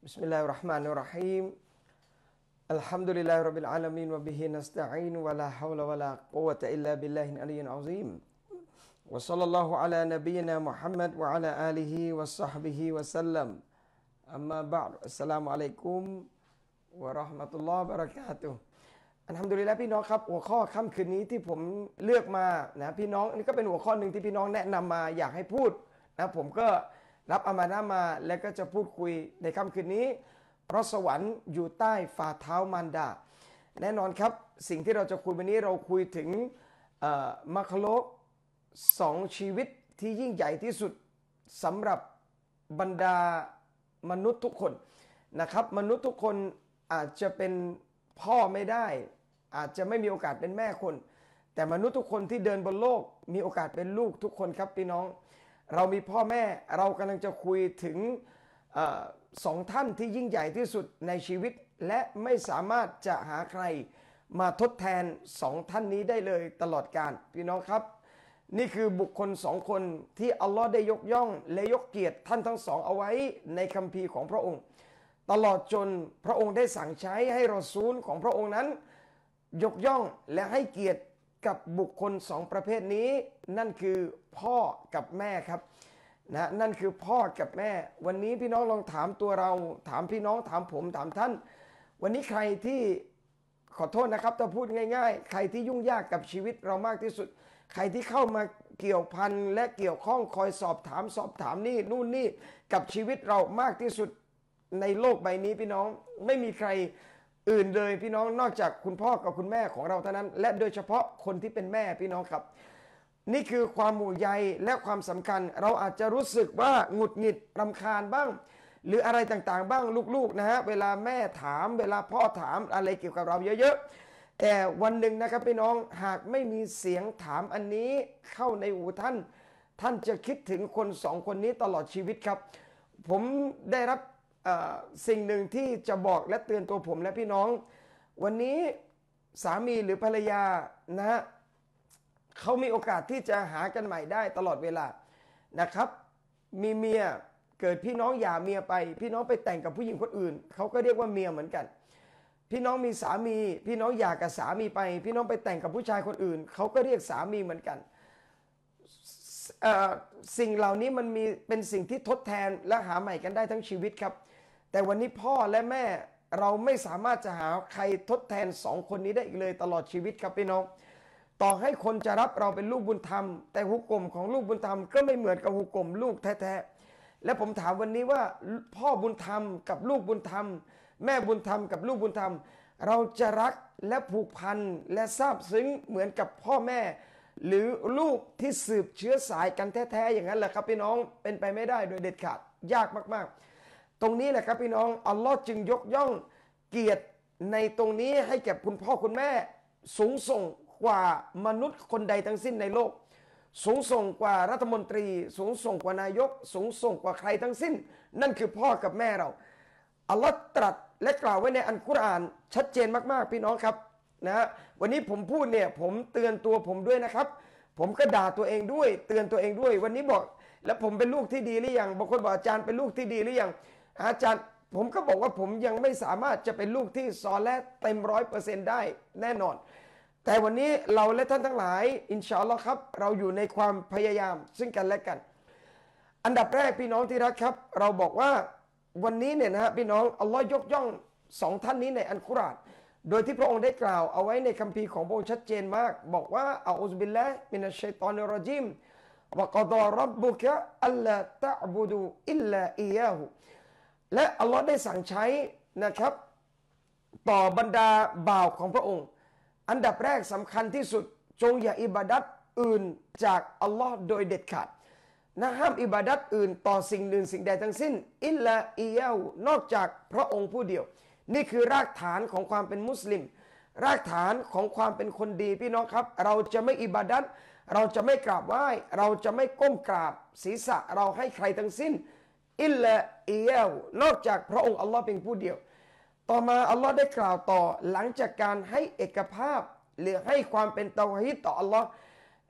بسم الله الرحمن الرحيم الحمد لله رب العالمين وبه نستعين ولا حول ولا قوة إلا بالله العلي العظيم وصلى الله على نبينا محمد وعلى آله وصحبه وسلم أما بعد السلام عليكم ورحمة الله وبركاته อันทำดูแลพี่น้องครับหัวข้อค่ําคืนนี้ที่ผมเลือกมานะพี่น้องอันนี้ก็เป็นหัวข้อหนึ่งที่พี่น้องแนะนํามาอยากให้พูดนะผมก็ รับอามานะมาแล้วก็จะพูดคุยในค่ำคืนนี้ เพราะสวรรค์อยู่ใต้ฝ่าเท้ามารดา แน่นอนครับสิ่งที่เราจะคุยวันนี้เราคุยถึงมัคโลกสองชีวิตที่ยิ่งใหญ่ที่สุดสำหรับบรรดามนุษย์ทุกคนนะครับ มนุษย์ทุกคนอาจจะเป็นพ่อไม่ได้ อาจจะไม่มีโอกาสเป็นแม่คน แต่มนุษย์ทุกคนที่เดินบนโลกมีโอกาสเป็นลูกทุกคนครับพี่น้อง เรามีพ่อแม่เรากำลังจะคุยถึงอสองท่านที่ยิ่งใหญ่ที่สุดในชีวิต และไม่สามารถจะหาใครมาทดแทนสองท่านนี้ได้เลยตลอดการพี่น้องครับ นี่คือบุคคลสองคนที่อัลลอฮ์ได้ยกย่อง และยกเกียรติท่านทั้งสองเอาไว้ในคัมภีร์ของพระองค์ ตลอดจนพระองค์ได้สั่งใช้ให้รอซูลของพระองค์นั้น ยกย่องและให้เกียรติ กับบุคคลสองประเภทนี้ นั่นคือพ่อกับแม่ครับนะนั่นคือพ่อกับแม่ วันนี้พี่น้องลองถามตัวเรา ถามพี่น้องถามผมถามท่าน วันนี้ใครที่ขอโทษนะครับถ้าพูดง่าย ๆ ใครที่ยุ่งยากกับชีวิตเรามากที่สุด ใครที่เข้ามาเกี่ยวพันและเกี่ยวข้องคอยสอบถามสอบถามนี่นู่นนี่กับชีวิตเรามากที่สุดในโลกใบนี้พี่น้องไม่มีใคร อื่นเลยพี่น้องนอกจากคุณพ่อกับคุณแม่ของเราเท่านั้น และโดยเฉพาะคนที่เป็นแม่พี่น้องครับ นี่คือความห่วงใยและความสำคัญ เราอาจจะรู้สึกว่าหงุดหงิดรำคาญบ้าง หรืออะไรต่างๆ บ้างลูกๆนะฮะเวลาแม่ถาม เวลาพ่อถามอะไรเกี่ยวกับเราเยอะๆ แต่วันหนึ่งนะครับพี่น้องหากไม่มีเสียงถามอันนี้เข้าในหูท่าน ท่านจะคิดถึงคนสองคนนี้ตลอดชีวิตครับ ผมได้รับ สิ่งหนึ่งที่จะบอกและเตือนตัวผมและพี่น้อง วันนี้สามีหรือภรรยานะฮะเขามีโอกาสที่จะหากันใหม่ได้ตลอดเวลานะครับ มีเมียเกิดพี่น้องหย่าเมียไป พี่น้องไปแต่งกับผู้หญิงคนอื่นเขาก็เรียกว่าเมียเหมือนกัน พี่น้องมีสามี พี่น้องหย่ากับสามีไป พี่น้องไปแต่งกับผู้ชายคนอื่นเขาก็เรียกสามีเหมือนกันสิ่งเหล่านี้มันมีเป็นสิ่งที่ทดแทนและหาใหม่กันได้ทั้งชีวิตครับ แต่วันนี้พ่อและแม่เราไม่สามารถจะหาใครทดแทนสองคนนี้ได้อีกเลยตลอดชีวิตครับพี่น้อง ต่อให้คนจะรับเราเป็นลูกบุญธรรม แต่หุกกลมของลูกบุญธรรมก็ไม่เหมือนกับหุกกลมลูกแท้ๆและผมถามวันนี้ว่าพ่อบุญธรรมกับลูกบุญธรรม แม่บุญธรรมกับลูกบุญธรรม เราจะรักและผูกพันและซาบซึ้งเหมือนกับพ่อแม่ หรือลูกที่สืบเชื้อสายกันแท้ๆอย่างนั้นแหละครับพี่น้องเป็นไปไม่ได้โดยเด็ดขาดยากมากๆ ตรงนี้แหละครับพี่น้องอัลลอฮ์จึงยกย่องเกียรติในตรงนี้ให้แก่คุณพ่อคุณแม่สูงส่งกว่ามนุษย์คนใดทั้งสิ้นในโลก สูงส่งกว่ารัฐมนตรี สูงส่งกว่านายก สูงส่งกว่าใครทั้งสิ้น นั่นคือพ่อกับแม่เราอัลลอฮ์ตรัสและกล่าวไว้ในอันกุรอานชัดเจนมากๆพี่น้องครับนะวันนี้ผมพูดเนี่ยผมเตือนตัวผมด้วยนะครับ ผมก็ด่าตัวเองด้วย เตือนตัวเองด้วย วันนี้บอก แล้วผมเป็นลูกที่ดีหรือยังบางคนบอกอาจารย์เป็นลูกที่ดีหรือยัง อาจารย์ผมก็บอกว่าผมยังไม่สามารถจะเป็นลูกที่ซอและเต็มร้อยเปอร์เซ็นต์ได้แน่นอน แต่วันนี้เราและท่านทั้งหลาย อินชาอัลลอฮ์ครับ เราอยู่ในความพยายามซึ่งกันและกัน อันดับแรกพี่น้องที่รักครับ เราบอกว่าวันนี้เนี่ยนะฮะพี่น้องอัลลอฮ์ยกย่องสองท่านนี้ในอันกุรอานโดยที่พระองค์ได้กล่าวเอาไว้ในคัมภีร์ของพระองค์ชัดเจนมาก บอกว่าอัลอุบิลละมินัชชัยตอนิรจิมวะกดอรับบุกะอัลลาตะบุดูอิลลาอียาหู และอัลลอฮ์ได้สั่งใช้นะครับ ต่อบรรดาบ่าวของพระองค์ อันดับแรกสำคัญที่สุดจงอย่าอิบาดัตอื่นจากอัลลอฮ์โดยเด็ดขาดนะห้ามอิบาดัตอื่นต่อสิ่งหนึ่งสิ่งใดทั้งสิ้น อิลลาอียานอกจากพระองค์ผู้เดียว นี่คือรากฐานของความเป็นมุสลิม รากฐานของความเป็นคนดีพี่น้องครับ เราจะไม่อิบาดัตเราจะไม่กราบไหว้ เราจะไม่ก้มกราบศีรษะเราให้ใครทั้งสิ้น อิลลาอียานอกจากพระองค์อัลลอฮ์เพียงผู้เดียว ต่อมาอัลลอฮ์ได้กล่าวต่อหลังจากการให้เอกภาพ หรือให้ความเป็นเตาฮิดต่ออัลลอฮ์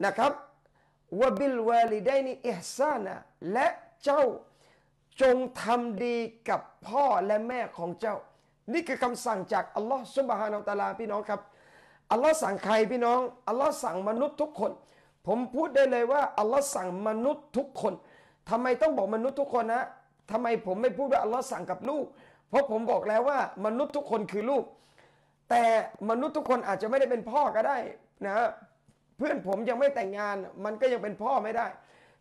นะครับวบิลวาลิดัยนีอิฮซานะและเจ้าจงทำดีกับพ่อและแม่ของเจ้า นี่คือคำสั่งจากอัลลอฮ์สุบฮานาตะลาพี่น้องครับอัลลอฮ์สั่งใครพี่น้องอัลลอฮ์สั่งมนุษย์ทุกคน ผมพูดได้เลยว่าอัลลอฮ์สั่งมนุษย์ทุกคนทำไมต้องบอกมนุษย์ทุกคนนะ ทำไมผมไม่พูดว่าอัลลอฮ์สั่งกับลูก เพราะผมบอกแล้วว่ามนุษย์ทุกคนคือลูก แต่มนุษย์ทุกคนอาจจะไม่ได้เป็นพ่อก็ได้นะเพื่อนผมยังไม่แต่งงาน มันก็ยังเป็นพ่อไม่ได้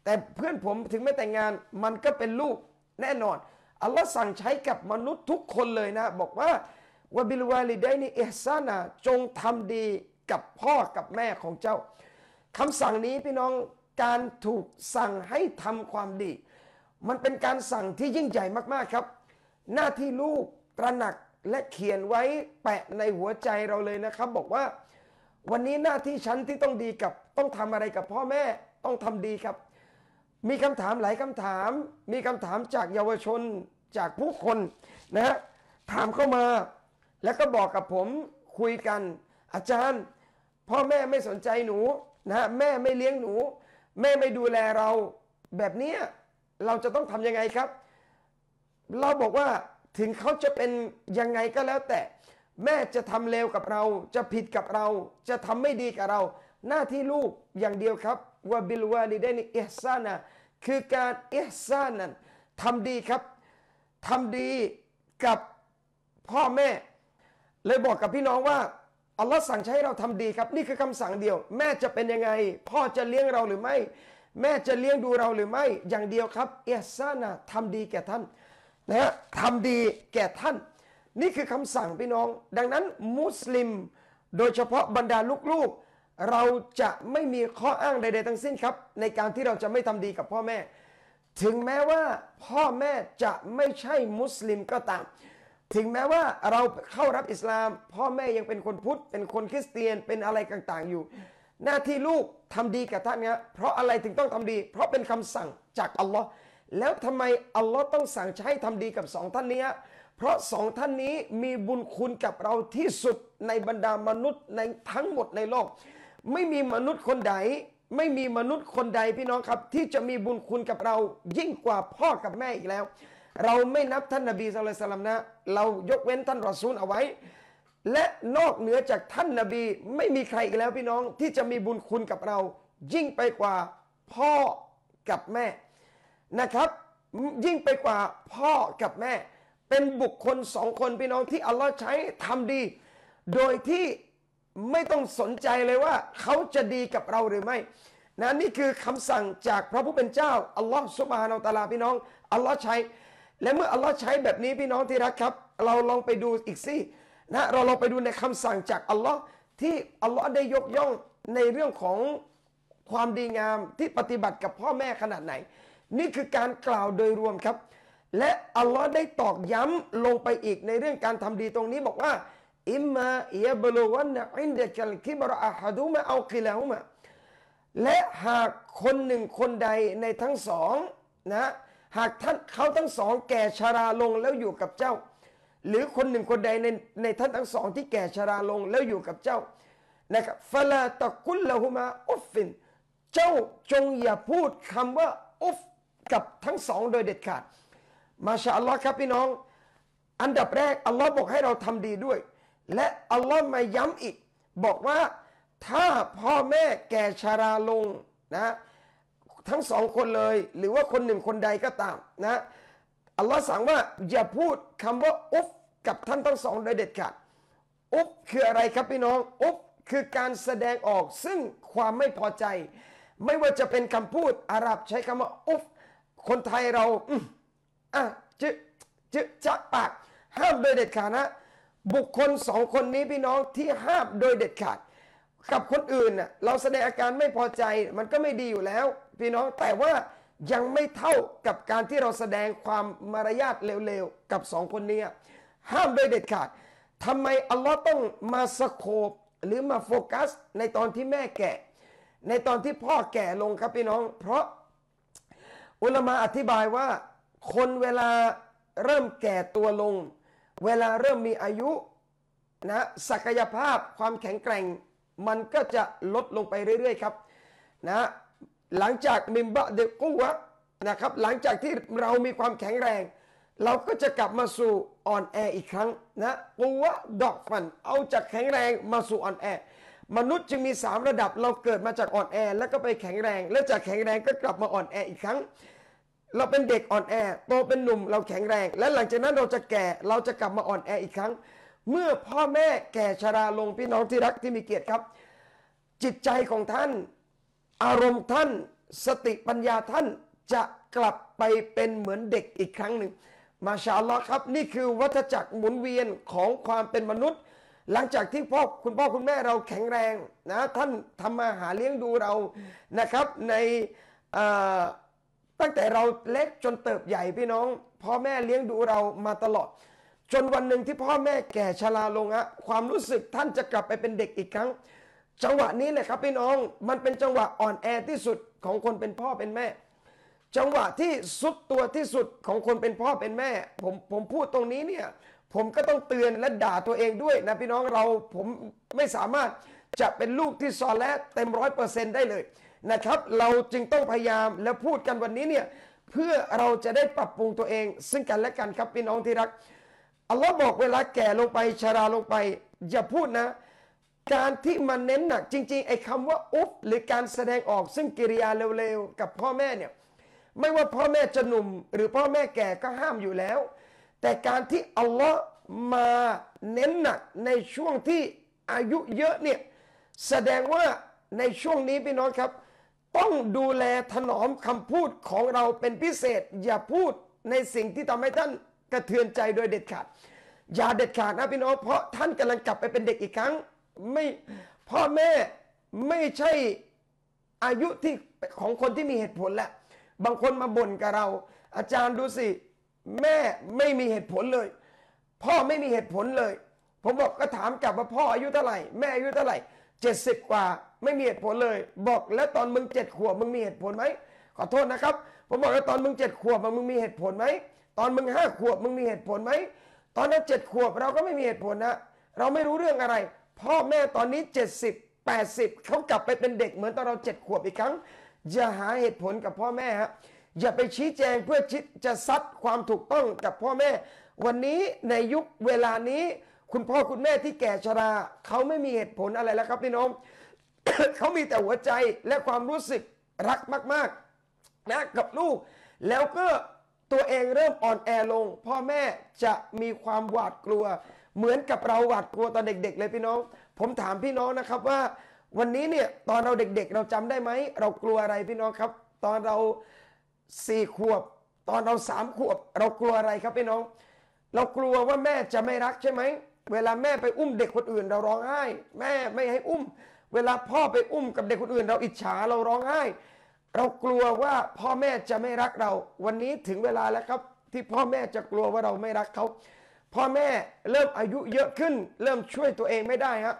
แต่เพื่อนผมถึงไม่แต่งงาน มันก็เป็นลูกแน่นอนอัลลอฮ์สั่งใช้กับมนุษย์ทุกคนเลยนะ บอกว่าวบิลวาลิดนีอิฮซานะจงทำดีกับพ่อกับแม่ของเจ้าคำสั่งนี้พี่น้องการถูกสั่งให้ทำความดี มันเป็นการสั่งที่ยิ่งใหญ่มากๆครับ หน้าที่ลูกตระหนักและเขียนไว้แปะในหัวใจเราเลยนะครับ บอกว่า วันนี้หน้าที่ฉันที่ต้องดีกับ ต้องทำอะไรกับพ่อแม่ต้องทำดีครับ มีคำถามหลายคำถาม มีคำถามจากเยาวชนจากผู้คนนะฮะถามเข้ามาแล้วก็บอกกับผมคุยกัน อาจารย์ พ่อแม่ไม่สนใจหนูนะแม่ไม่เลี้ยงหนู แม่ไม่ดูแลเราแบบนี้ เราจะต้องทำยังไงครับ เราบอกว่าถึงเขาจะเป็นยังไงก็แล้วแต่ แม่จะทำเลวกับเรา จะผิดกับเรา จะทำไม่ดีกับเรา หน้าที่ลูกอย่างเดียวครับว่าบิลวาลิเดนอิฮซานะคือการอิฮซานั้นทำดีครับทำดีกับพ่อแม่ เลยบอกกับพี่น้องว่าอัลลอฮ์สั่งให้เราทำดีครับ นี่คือคำสั่งเดียว แม่จะเป็นยังไง พ่อจะเลี้ยงเราหรือไม่ แม่จะเลี้ยงดูเราหรือไม่ อย่างเดียวครับเอซานะทำดีแก่ท่านนะฮะทำดีแก่ท่าน นี่คือคำสั่งพี่น้อง ดังนั้นมุสลิม โดยเฉพาะบรรดาลูกๆ เราจะไม่มีข้ออ้างใด ๆ ทั้งสิ้นครับ ในการที่เราจะไม่ทำดีกับพ่อแม่ ถึงแม้ว่าพ่อแม่จะไม่ใช่มุสลิมก็ตาม ถึงแม้ว่าเราเข้ารับอิสลาม พ่อแม่ยังเป็นคนพุทธเป็นคนคริสเตียนเป็นอะไรต่างๆอยู่ หน้าที่ลูกทำดีกับท่านเนี้ยเพราะอะไรถึงต้องทำดี เพราะเป็นคำสั่งจากอัลลอฮ์แล้วทำไมอัลลอฮ์ต้องสั่งให้ทำดีกับสองท่านนี้เพราะสองท่านนี้มีบุญคุณกับเราที่สุดในบรรดามนุษย์ในทั้งหมดในโลก ไม่มีมนุษย์คนใดไม่มีมนุษย์คนใดพี่น้องครับ ที่จะมีบุญคุณกับเรายิ่งกว่าพ่อกับแม่อีกแล้ว เราไม่นับท่านนบีสุลต่านนะ เรายกเว้นท่านรอซูลเอาไว้ และนอกเหนือจากท่านนบี ไม่มีใครอีกแล้วพี่น้องที่จะมีบุญคุณกับเรา ยิ่งไปกว่าพ่อกับแม่นะครับ ยิ่งไปกว่าพ่อกับแม่ เป็นบุคคลสองคนพี่น้องที่อัลลอฮ์ใช้ทำดี โดยที่ไม่ต้องสนใจเลยว่า เขาจะดีกับเราหรือไม่นะนี่คือคำสั่งจากพระผู้เป็นเจ้าอัลลอฮ์สุบฮานาอัลลอฮ์พี่น้องอัลลอฮ์ใช้ และเมื่ออัลลอฮ์ใช้แบบนี้พี่น้องที่รักครับ เราลองไปดูอีกสิ นะเราลองไปดูในคำสั่งจากอัลลอฮ์ที่อัลลอฮ์ได้ยกย่องในเรื่องของความดีงามที่ปฏิบัติกับพ่อแม่ขนาดไหน นี่คือการกล่าวโดยรวมครับ และอัลลอฮ์ได้ตอกย้ำลงไปอีกในเรื่องการทำดีตรงนี้บอกว่าอิมมาเยบลูวันอินเดกัลคิบรอาฮัดุมะเอาคิลาฮุมะและหากคนหนึ่งคนใดในทั้งสองนะหากท่านเขาทั้งสองแก่ชาราลงแล้วอยู่กับเจ้า หรือคนหนึ่งคนใดในในท่านทั้งสองที่แก่ชาราลงแล้วอยู่กับเจ้านะครับฟลาตะกุลละหุมาอุฟฟิน เจ้าจงอย่าพูดคำว่าอุฟกับทั้งสองโดยเด็ดขาด มาชาอัลลอฮ์ครับพี่น้อง อันดับแรกอัลลอฮ์บอกให้เราทำดีด้วย และอัลลอฮ์มาย้ำอีก บอกว่าถ้าพ่อแม่แก่ชาราลงนะทั้งสองคนเลย หรือว่าคนหนึ่งคนใดก็ตามนะ อัลลอฮ์สั่งว่าอย่าพูดคำว่าอุฟกับท่านทั้งสองโดยเด็ดขาดอุฟคืออะไรครับพี่น้องอุฟคือการแสดงออกซึ่งความไม่พอใจ ไม่ว่าจะเป็นคำพูดอาหรับใช้คำว่าอุฟคนไทยเราอะจึจึจักปาก ห้ามโดยเด็ดขาดนะ บุคคลสองคนนี้พี่น้องที่ห้ามโดยเด็ดขาด กับคนอื่นน่ะเราแสดงอาการไม่พอใจมันก็ไม่ดีอยู่แล้ว พี่น้องแต่ว่า ยังไม่เท่ากับการที่เราแสดงความมารยาทเร็วๆ กับสองคนนี้ห้ามโดยเด็ดขาดทำไมอัลลอฮ์ต้องมาสโคบหรือมาโฟกัส ในตอนที่แม่แก่ ในตอนที่พ่อแก่ลงครับพี่น้อง เพราะอุลมะอธิบายว่า คนเวลาเริ่มแก่ตัวลง เวลาเริ่มมีอายุนะศักยภาพความแข็งแกร่ง มันก็จะลดลงไปเรื่อยๆ ครับ นะ หลังจากมิมบะเดกูวะนะครับหลังจากที่เรามีความแข็งแรง เราก็จะกลับมาสู่อ่อนแออีกครั้งนะปูวะดอกฟัน เอาจากแข็งแรงมาสู่อ่อนแอ มนุษย์จึงมีสามระดับเราเกิดมาจากอ่อนแอ แล้วก็ไปแข็งแรง แล้วจากแข็งแรงก็กลับมาอ่อนแออีกครั้ง เราเป็นเด็กอ่อนแอโตเป็นหนุ่มเราแข็งแรง และหลังจากนั้นเราจะแก่เราจะกลับมาอ่อนแออีกครั้ง เมื่อพ่อแม่แก่ชราลงพี่น้องที่รักที่มีเกียรติครับ จิตใจของท่าน อารมณ์ท่านสติปัญญาท่านจะกลับไปเป็นเหมือนเด็กอีกครั้งหนึ่ง มาชาลอครับนี่คือวัฏจักรหมุนเวียนของความเป็นมนุษย์ หลังจากที่พ่อคุณพ่อคุณแม่เราแข็งแรงนะท่านทำมาหาเลี้ยงดูเรานะครับ ในตั้งแต่เราเล็กจนเติบใหญ่พี่น้อง พ่อแม่เลี้ยงดูเรามาตลอด จนวันหนึ่งที่พ่อแม่แก่ชราลงอะความรู้สึกท่านจะกลับไปเป็นเด็กอีกครั้ง จังหวะนี้แหละครับพี่น้องมันเป็นจังหวะอ่อนแอที่สุดของคนเป็นพ่อเป็นแม่ จังหวะที่สุดตัวที่สุดของคนเป็นพ่อเป็นแม่ ผมผมพูดตรงนี้เนี่ยผมก็ต้องเตือนและด่าตัวเองด้วยนะพี่น้องเราผมไม่สามารถจะเป็นลูกที่ซอและเต็มร้อยเปอร์เซ็นต์ได้เลยนะครับ เราจึงต้องพยายามและพูดกันวันนี้เนี่ยเพื่อเราจะได้ปรับปรุงตัวเอง ซึ่งกันและกันครับพี่น้องที่รักอัลลอฮ์บอกเวลาแก่ลงไปชราลงไป อย่าพูดนะ การที่มันเน้นหนักจริง ๆ ไอ้คำว่าอุฟหรือการแสดงออกซึ่งกิริยาเร็วๆ กับพ่อแม่เนี่ยไม่ว่าพ่อแม่จะหนุ่ม หรือพ่อแม่แก่ก็ห้ามอยู่แล้ว แต่การที่อัลลอฮ์มาเน้นหนักในช่วงที่อายุเยอะเนี่ยแสดงว่าในช่วงนี้พี่น้องครับ ต้องดูแลถนอมคำพูดของเราเป็นพิเศษ อย่าพูดในสิ่งที่ทำให้ท่านกระเทือนใจโดยเด็ดขาดอย่าเด็ดขาดนะพี่น้องเพราะท่านกำลังกลับไปเป็นเด็กอีกครั้ง ไม่พ่อแม่ไม่ใช่อายุที่ของคนที่มีเหตุผลแหละ บางคนมาบ่นกับเรา อาจารย์ดูสิ แม่ไม่มีเหตุผลเลย พ่อไม่มีเหตุผลเลย ผมบอกก็ถามกลับว่าพ่ออายุเท่าไหร่แม่อายุเท่าไหร่เจ็ดสิบกว่าไม่มีเหตุผลเลย บอกแล้วตอนมึงเจ็ดขวบมึงมีเหตุผลไหมขอโทษนะครับ ผมบอกแล้วตอนมึงเจ็ดขวบมึงมีเหตุผลไหมตอนมึงห้าขวบมึงมีเหตุผลไหมตอนนั้นเจ็ดขวบเราก็ไม่มีเหตุผลนะ เราไม่รู้เรื่องอะไร พ่อแม่ตอนนี้ 70 80 เขากลับไปเป็นเด็กเหมือนตอนเราเจ็ดขวบอีกครั้ง อย่าหาเหตุผลกับพ่อแม่ฮะอย่าไปชี้แจงเพื่อชิดจะซัดความถูกต้องกับพ่อแม่ วันนี้ในยุคเวลานี้ คุณพ่อคุณแม่ที่แก่ชราเขาไม่มีเหตุผลอะไรแล้วครับพี่น้องเขามีแต่หัวใจและความรู้สึกรักมากๆนะกับลูก แล้วก็ตัวเองเริ่มอ่อนแอลง พ่อแม่จะมีความหวาดกลัว เหมือนกับเราหวาดกลัวตอนเด็ก ๆ เลยพี่น้อง ผมถามพี่น้องนะครับว่า วันนี้เนี่ยตอนเราเด็ก ๆ เราจำได้ไหมเรากลัวอะไรพี่น้องครับ ตอนเราสี่ขวบ ตอนเราสามขวบ เรากลัวอะไรครับพี่น้อง เรากลัวว่าแม่จะไม่รักใช่ไหมเวลาแม่ไปอุ้มเด็กคนอื่น เราร้องไห้ แม่ไม่ให้อุ้ม เวลาพ่อไปอุ้มกับเด็กคนอื่น เราอิจฉาเราร้องไห้ เรากลัวว่าพ่อแม่จะไม่รักเรา วันนี้ถึงเวลาแล้วครับ ที่พ่อแม่จะกลัวว่าเราไม่รักเขา พ่อแม่เริ่มอายุเยอะขึ้น เริ่มช่วยตัวเองไม่ได้ครับ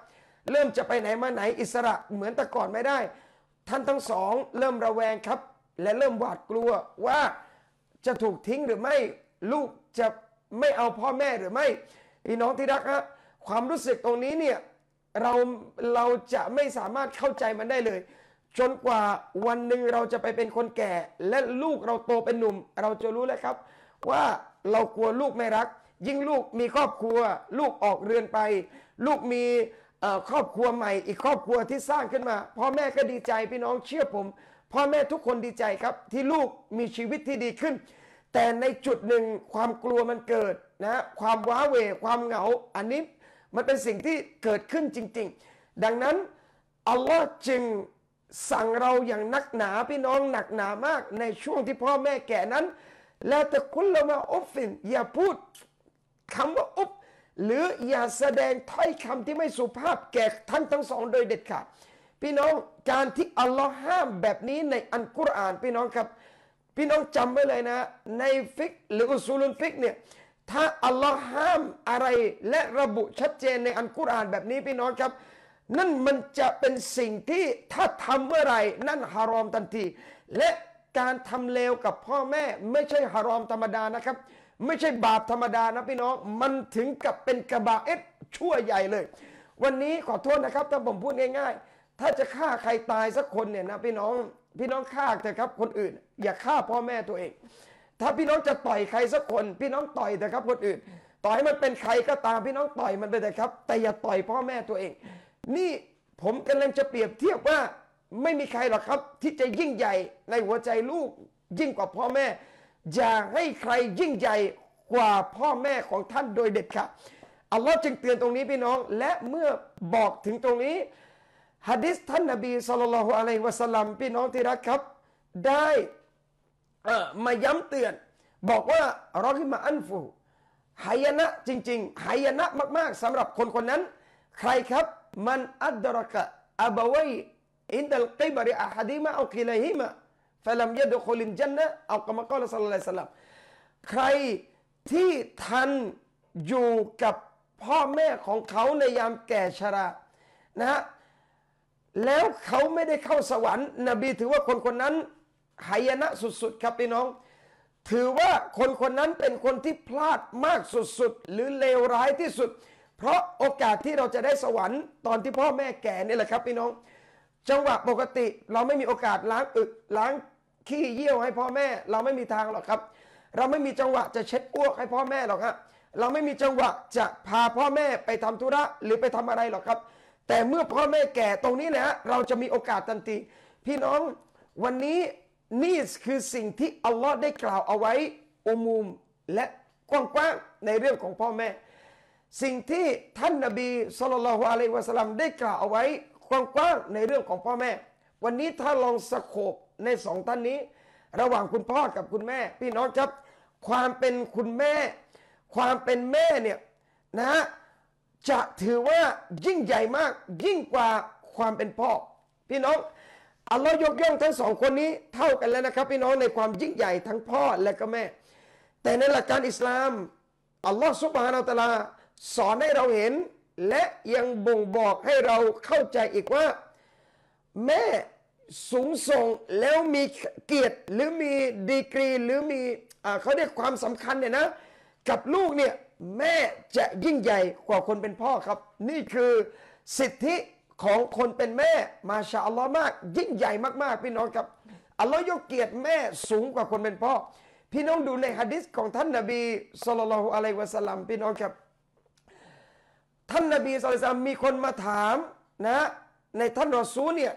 เริ่มจะไปไหนมาไหนอิสระเหมือนแต่ก่อนไม่ได้ ท่านทั้งสองเริ่มระแวงครับ และเริ่มหวาดกลัวว่าจะถูกทิ้งหรือไม่ลูกจะไม่เอาพ่อแม่หรือไม่พี่น้องที่รักฮะความรู้สึกตรงนี้เนี่ยเราเราจะไม่สามารถเข้าใจมันได้เลย จนกว่าวันหนึ่งเราจะไปเป็นคนแก่ และลูกเราโตเป็นหนุ่ม เราจะรู้แล้วครับ ว่าเรากลัวลูกไม่รัก ยิ่งลูกมีครอบครัว ลูกออกเรือนไป ลูกมีครอบครัวใหม่ อีกครอบครัวที่สร้างขึ้นมาพ่อแม่ก็ดีใจพี่น้องเชื่อผมพ่อแม่ทุกคนดีใจครับ ที่ลูกมีชีวิตที่ดีขึ้น แต่ในจุดหนึ่งความกลัวมันเกิดนะความว้าเหวความเหงา อันนี้มันเป็นสิ่งที่เกิดขึ้นจริง ๆ ดังนั้นอัลลอฮ์จึงสั่งเราอย่างนักหนาพี่น้องหนักหนามากในช่วงที่พ่อแม่แก่นั้น แล้วแต่คุณละมาอฟฟินอย่าพูด คำว่าอุฟหรืออย่าแสดงถ้อยคำที่ไม่สุภาพแก่ท่านทั้งสองโดยเด็ดขาดพี่น้องการที่อัลลอฮ์ห้ามแบบนี้ในอันกุรอานพี่น้องครับ พี่น้องจำไว้เลยนะ ใน فقه หรือ أصول الفقه เนี่ยถ้าอัลลอฮ์ห้ามอะไรและระบุชัดเจนในอัลกุรอานแบบนี้พี่น้องครับ นั่นมันจะเป็นสิ่งที่ถ้าทำเมื่อไหร่นั่นฮะรอมทันที และการทำเลวกับพ่อแม่ไม่ใช่ฮะรอมธรรมดานะครับ ไม่ใช่บาปธรรมดานะพี่น้อง มันถึงกับเป็น كبائر ชั่วใหญ่เลย วันนี้ขอโทษนะครับ ถ้าผมพูดง่าย ๆ ถ้าจะฆ่าใครตายสักคนเนี่ยนะพี่น้อง พี่น้องฆ่าเถอะครับคนอื่น อย่าฆ่าพ่อแม่ตัวเอง ถ้าพี่น้องจะต่อยใครสักคน พี่น้องต่อยเถอะครับคนอื่น ต่อยมันเป็นใครก็ตามพี่น้องต่อยมันไปเถอะครับ แต่อย่าต่อยพ่อแม่ตัวเอง นี่ผมกำลังจะเปรียบเทียบว่าไม่มีใครหรอกครับ ที่จะยิ่งใหญ่ในหัวใจลูกยิ่งกว่าพ่อแม่ อย่าให้ใครยิ่งใหญ่กว่าพ่อแม่ของท่านโดยเด็ดขาดอัลลอฮ์จึงเตือนตรงนี้พี่น้อง และเมื่อบอกถึงตรงนี้ฮะดิษท่านนบีสุลต่านละฮ์อะลัยวะสัลลัมพี่น้องที่รักครับ ได้มาย้ำเตือน บอกว่าرغم أنفه หายนะจริง ๆหายนะมากๆสำหรับคนคนนั้น ใครครับمن أدرك أبويه عند الكبر أحدهما أو كليهما فلم يدخل الجنة أو كما قال صلى الله عليه وسلم ใครที่ทันอยู่กับพ่อแม่ของเขาในยามแก่ชรานะฮะแล้วเขาไม่ได้เข้าสวรรค์ นบีถือว่าคนคนนั้นหายนะสุดๆครับพี่น้อง ถือว่าคนคนนั้นเป็นคนที่พลาดมากสุดๆ หรือเลวร้ายที่สุด เพราะโอกาสที่เราจะได้สวรรค์ ตอนที่พ่อแม่แก่นี่แหละครับพี่น้อง จังหวะปกติเราไม่มีโอกาสล้างอึล้าง ขี้เยี่ยวให้พ่อแม่ เราไม่มีทางหรอกครับ เราไม่มีจังหวะจะเช็ดอ้วกให้พ่อแม่หรอกครับเราไม่มีจังหวะจะพาพ่อแม่ไปทำธุระหรือไปทำอะไรหรอกครับ แต่เมื่อพ่อแม่แก่ตรงนี้แหละเราจะมีโอกาสทันที พี่น้องวันนี้นี่คือสิ่งที่อัลลอฮ์ได้กล่าวเอาไว้อุมุมและกว้างๆในเรื่องของพ่อแม่ สิ่งที่ท่านนาบีสุลต่านละฮ์อะลัยวะสลลัมได้กล่าวเอาไว้กว้างๆในเรื่องของพ่อแม่ วันนี้ถ้าลองสโคบ ในสองท่านนี้ ระหว่างคุณพ่อกับคุณแม่ พี่น้องครับ ความเป็นคุณแม่ ความเป็นแม่เนี่ยนะฮะจะถือว่ายิ่งใหญ่มาก ยิ่งกว่าความเป็นพ่อ พี่น้องอัลลอฮ์ยกย่องทั้งสองคนนี้เท่ากันแล้วนะครับ พี่น้องในความยิ่งใหญ่ทั้งพ่อและก็แม่ แต่ในหลักการอิสลามอัลลอฮ์สุบฮานาตะลาสอนให้เราเห็น และยังบ่งบอกให้เราเข้าใจอีกว่า แม่ สูงส่งแล้วมีเกียรติหรือมีดีกรีหรือมีเขาเรียกความสำคัญเนี่ยนะ กับลูกเนี่ยแม่จะยิ่งใหญ่กว่าคนเป็นพ่อครับ นี่คือสิทธิของคนเป็นแม่มาชาอัลลอฮ์มาก ยิ่งใหญ่มากๆพี่น้องครับอัลลอฮ์ยกเกียรติแม่สูงกว่าคนเป็นพ่อ พี่น้องดูในฮะดิษของท่านนบีสุลต่านละฮ์อะลัยวะสัลลัมพี่น้องครับ ท่านนบีสุลต่านมีคนมาถามนะในท่านรอซูเนี่ย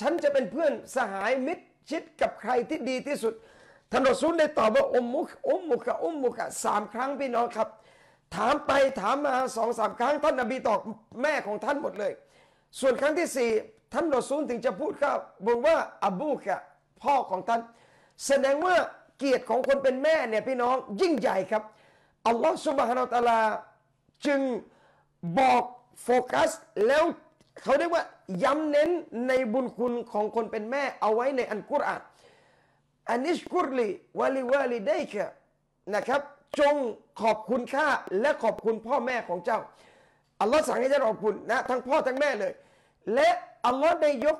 ฉันจะเป็นเพื่อนสหายมิตรชิดกับใครที่ดีที่สุดท่านรอซูลได้ตอบว่าอุมมุกอุมมุกะอุมมุกะสามครั้งพี่น้องครับ ถามไปถามมาสองสามครั้ง ท่านนบีตอบแม่ของท่านหมดเลย ส่วนครั้งที่สี่ท่านรอซูลถึงจะพูดครับบอกว่าอบูกะพ่อของท่าน แสดงว่าเกียรติของคนเป็นแม่เนี่ยพี่น้องยิ่งใหญ่ครับอัลลอฮฺสุบฮานาตะลาจึงบอกโฟกัสแล้ว เขาเรียกว่าย้ำเน้นในบุญคุณของคนเป็นแม่เอาไว้ในอันกุรอานอันนิชกุรลีวาลิวาลิได้แค่นะครับ จงขอบคุณข้าและขอบคุณพ่อแม่ของเจ้าอัลลอฮ์สั่งให้เจ้าขอบคุณนะทั้งพ่อทั้งแม่เลย และอัลลอฮ์ได้ยก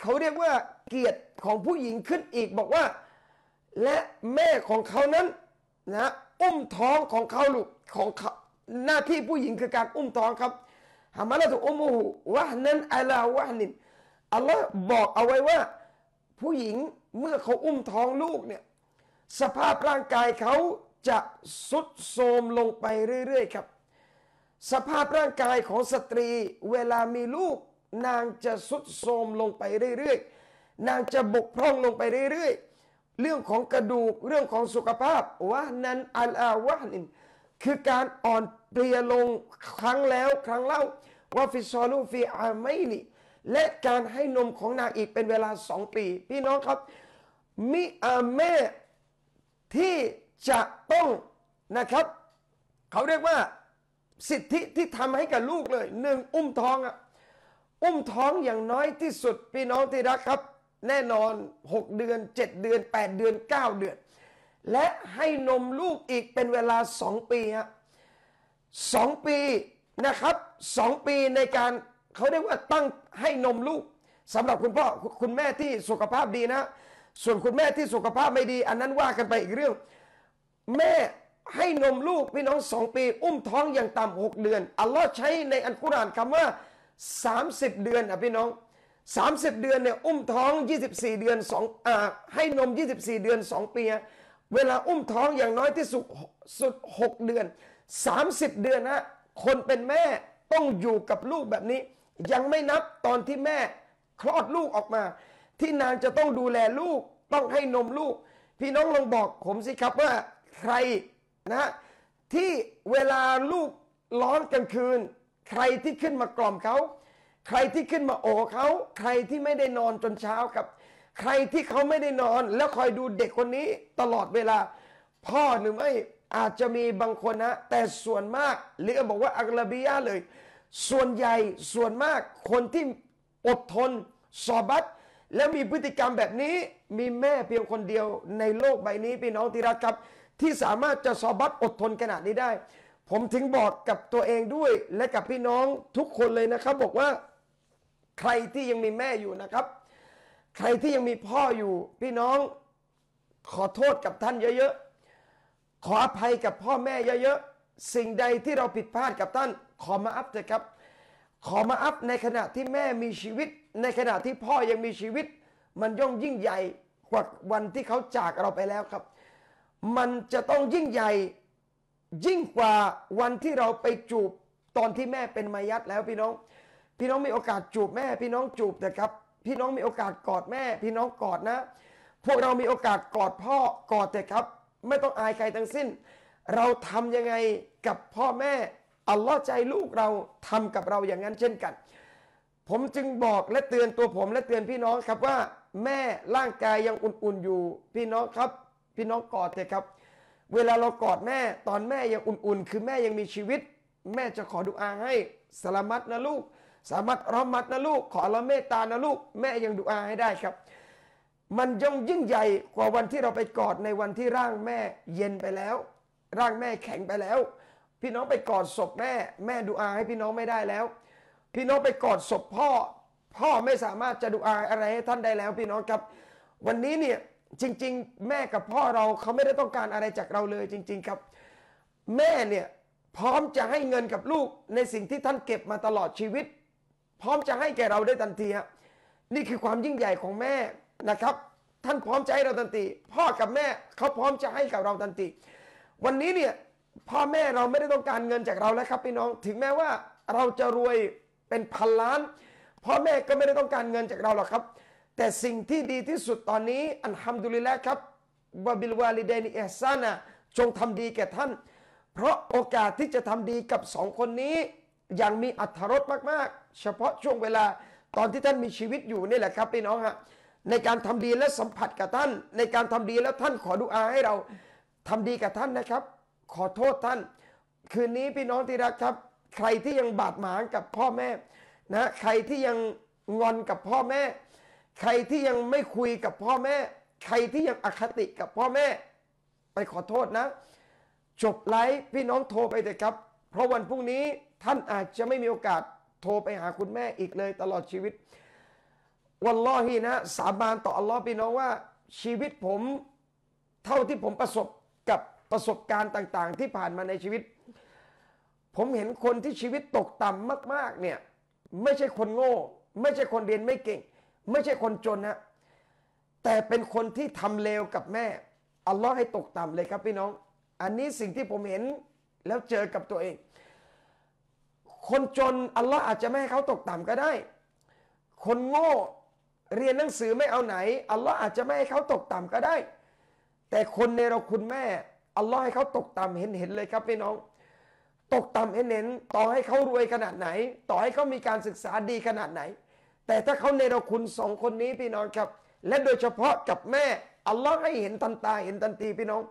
เขาเรียกว่าเกียรติของผู้หญิงขึ้นอีกบอกว่า และแม่ของเขานั้นนะอุ้มท้องของเขาลูกของเขาหน้าที่ผู้หญิงคือการอุ้มท้องครับ ฮามาลาตุอุมูวะนั้นอัลาวะนินอัลลอฮ์บอกเอาไว้ว่า ผู้หญิงเมื่อเขาอุ้มท้องลูกเนี่ยสภาพร่างกายเขาจะสุดโทมลงไปเรื่อยๆครับ สภาพร่างกายของสตรีเวลามีลูก นางจะสุดโทมลงไปเรื่อยๆ นางจะบกพร่องลงไปเรื่อยๆ เรื่องของกระดูกเรื่องของสุขภาพวะนั้นอัลอาวะนิน คือการอ่อนเปลี่ยลงครั้งแล้วครั้งเล่าว่าฟิซอลูฟีอาไม่นี่และการให้นมของนางอีกเป็นเวลาสองปี พี่น้องครับ มิอาแม่ที่จะต้องนะครับ เขาเรียกว่าสิทธิที่ทำให้กับลูกเลยหนึ่งอุ้มท้องอะอุ้มท้องอย่างน้อยที่สุด พี่น้องที่รักครับ แน่นอน 6 เดือน 7 เดือน 8 เดือน 9 เดือน และให้นมลูกอีกเป็นเวลาสองปีฮะสองปีนะครับสองปีในการเขาเรียกว่าตั้งให้นมลูกสำหรับคุณพ่อคุณแม่ที่สุขภาพดีนะ ส่วนคุณแม่ที่สุขภาพไม่ดี อันนั้นว่ากันไปอีกเรื่อง แม่ให้นมลูกพี่น้องสองปี อุ้มท้องอย่างต่ำหกเดือน อัลลอฮ์ใช้ในอันกุรอานคำว่า 30 เดือนอะพี่น้อง 30 เดือนเนี่ยอุ้มท้อง 24 เดือน2อ่าให้นม 24 เดือน 2 ปี เวลาอุ้มท้องอย่างน้อยที่สุดสุด6เดือน 30 เดือนนะคนเป็นแม่ต้องอยู่กับลูกแบบนี้ ยังไม่นับตอนที่แม่คลอดลูกออกมา ที่นางจะต้องดูแลลูกต้องให้นมลูก พี่น้องลองบอกผมสิครับว่าใครนะที่เวลาลูกร้อนกลางคืน ใครที่ขึ้นมากล่อมเขา ใครที่ขึ้นมาโอบเขา ใครที่ไม่ได้นอนจนเช้าครับ ใครที่เขาไม่ได้นอน แล้วคอยดูเด็กคนนี้ตลอดเวลา พ่อหรือไม่อาจจะมีบางคนนะ แต่ส่วนมากหรือบอกว่าอักลบียะเลย ส่วนใหญ่ส่วนมากคนที่อดทนสอบัตแล้วมีพฤติกรรมแบบนี้มีแม่เพียงคนเดียวในโลกใบนี้พี่น้องที่รักครับ ที่สามารถจะสอบัตอดทนขนาดนี้ได้ ผมถึงบอกกับตัวเองด้วย และกับพี่น้องทุกคนเลยนะครับ บอกว่าใครที่ยังมีแม่อยู่นะครับ ใครที่ยังมีพ่ออยู่ พี่น้องขอโทษกับท่านเยอะๆ ขออภัยกับพ่อแม่เยอะๆ สิ่งใดที่เราผิดพลาดกับท่าน ขอมาอัพเถอะครับ ขอมาอัพในขณะที่แม่มีชีวิต ในขณะที่พ่อยังมีชีวิต มันย่อมยิ่งใหญ่กว่าวันที่เขาจากเราไปแล้วครับ มันจะต้องยิ่งใหญ่ยิ่งกว่าวันที่เราไปจูบตอนที่แม่เป็นมายัดแล้วพี่น้อง พี่น้องมีโอกาสจูบแม่พี่น้องจูบนะครับ พี่น้องมีโอกาสกอดแม่ พี่น้องกอดนะ พวกเรามีโอกาสกอดพ่อกอดแต่ครับ ไม่ต้องอายใครทั้งสิ้น เราทำยังไงกับพ่อแม่อัลลอฮ์ใจลูกเราทำกับเราอย่างนั้นเช่นกัน ผมจึงบอกและเตือนตัวผมและเตือนพี่น้องครับว่า แม่ร่างกายยังอุ่นๆอยู่ พี่น้องครับ พี่น้องกอดเถอะครับ เวลาเรากอดแม่ตอนแม่ยังอุ่นๆ คือแม่ยังมีชีวิต แม่จะขอดุอาให้สลามัตนะลูก สามัตรอมัตนะลูก ขอละเมตตานะลูก แม่ยังดุอาให้ได้ครับ มันย่อมยิ่งใหญ่กว่าวันที่เราไปกอดในวันที่ร่างแม่เย็นไปแล้ว ร่างแม่แข็งไปแล้ว พี่น้องไปกอดศพแม่ แม่ดุอาให้พี่น้องไม่ได้แล้ว พี่น้องไปกอดศพพ่อ พ่อไม่สามารถจะดุอาอะไรให้ท่านได้แล้ว พี่น้องครับ วันนี้เนี่ยจริง ๆ แม่กับพ่อเราเขาไม่ได้ต้องการอะไรจากเราเลยจริง ๆครับ แม่เนี่ยพร้อมจะให้เงินกับลูกในสิ่งที่ท่านเก็บมาตลอดชีวิต พร้อมจะให้แก่เราได้ทันทีฮะนี่คือความยิ่งใหญ่ของแม่นะครับ ท่านพร้อมจะให้เราทันที พ่อกับแม่เขาพร้อมจะให้กับเราทันที วันนี้เนี่ยพ่อแม่เราไม่ได้ต้องการเงินจากเราแล้วครับพี่น้อง ถึงแม้ว่าเราจะรวยเป็นพันล้าน พ่อแม่ก็ไม่ได้ต้องการเงินจากเราหรอกครับ แต่สิ่งที่ดีที่สุดตอนนี้อันฮัมดุลิลละครับวะบิลวาลิเดนิเอซานะจงทำดีแก่ท่าน เพราะโอกาสที่จะทำดีกับสองคนนี้ย่างมีอัธรสมากๆ เฉพาะช่วงเวลาตอนที่ท่านมีชีวิตอยู่นี่แหละครับพี่น้องฮะในการทำดีและสัมผัสกับท่าน ในการทำดีแล้วท่านขอดุอาให้เราทำดีกับท่านนะครับ ขอโทษท่าน คืนนี้พี่น้องที่รักครับ ใครที่ยังบาดหมางกับพ่อแม่นะใครที่ยังงอนกับพ่อแม่ ใครที่ยังไม่คุยกับพ่อแม่ ใครที่ยังอคติกับพ่อแม่ ไปขอโทษนะ จบไลฟ์พี่น้องโทรไปเถอะครับ เพราะวันพรุ่งนี้ท่านอาจจะไม่มีโอกาส โทรไปหาคุณแม่อีกเลยตลอดชีวิต วันลอฮีนะ สาบานต่ออัลลอฮ์พี่น้องว่า ชีวิตผมเท่าที่ผมประสบกับประสบการณ์ต่าง ๆ ที่ผ่านมาในชีวิต ผมเห็นคนที่ชีวิตตกต่ำมาก ๆ เนี่ยไม่ใช่คนโง่ ไม่ใช่คนเรียนไม่เก่ง ไม่ใช่คนจนนะแต่เป็นคนที่ทำเลวกับแม่อัลลอฮ์ให้ตกต่ำเลยครับพี่น้อง อันนี้สิ่งที่ผมเห็นแล้วเจอกับตัวเอง คนจนอัลลอฮ์อาจจะไม่ให้เขาตกต่ำก็ได้ คนโง่เรียนหนังสือไม่เอาไหนอัลลอฮ์อาจจะไม่ให้เขาตกต่ำก็ได้ แต่คนในเราคุณแม่อัลลอฮ์ให้เขาตกต่ำเห็นเห็นเลยครับพี่น้อง ตกต่ำเห็นเห็นต่อให้เขารวยขนาดไหน ต่อให้เขามีการศึกษาดีขนาดไหน แต่ถ้าเขาในเราคุณสองคนนี้พี่น้องครับ และโดยเฉพาะกับแม่อัลลอฮ์ให้เห็นทันตาเห็นทันทีพี่น้อง